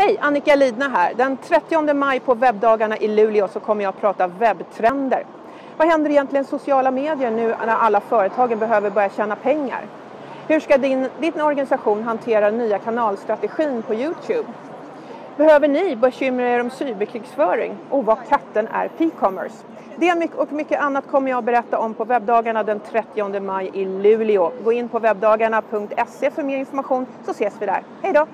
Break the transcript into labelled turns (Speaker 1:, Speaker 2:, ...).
Speaker 1: Hej, Annika Lidna här. Den 30 maj på webbdagarna i Luleå så kommer jag att prata webbtrender. Vad händer egentligen i sociala medier nu när alla företagen behöver börja tjäna pengar? Hur ska din, din organisation hantera nya kanalstrategin på Youtube? Behöver ni bekymra er om cyberkrigsföring? Och vad katten är P-commerce? Det och mycket annat kommer jag att berätta om på webbdagarna den 30 maj i Luleå. Gå in på webbdagarna.se för mer information så ses vi där. Hej då!